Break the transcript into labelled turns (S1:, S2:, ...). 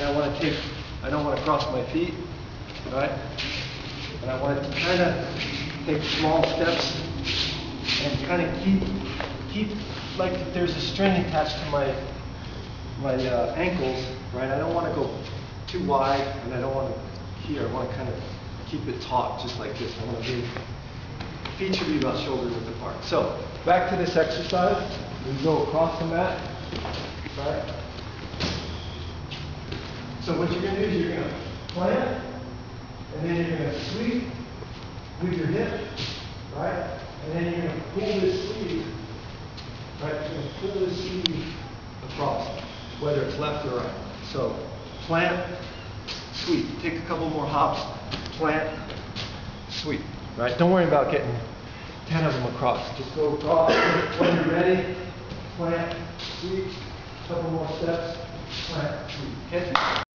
S1: and I want to take, I don't want to cross my feet, right? And I want to kind of take small steps and kind of keep, keep, like there's a string attached to my, my uh, ankles, right? I don't want to go too wide, and I don't want to, here, I want to kind of keep it taut, just like this. I want to be, feet should be about shoulder width apart. So, back to this exercise. We go across the mat, right? So what you're gonna do is you're gonna plant, and then you're gonna sweep with your hip, right? And then you're gonna pull this sleeve, right? You're gonna pull this sleeve across, whether it's left or right. So plant, sweep. Take a couple more hops, plant, sweep, right? Don't worry about getting 10 of them across. Just go across when you're ready, plant, sweep, couple more steps, plant, sweep. Okay?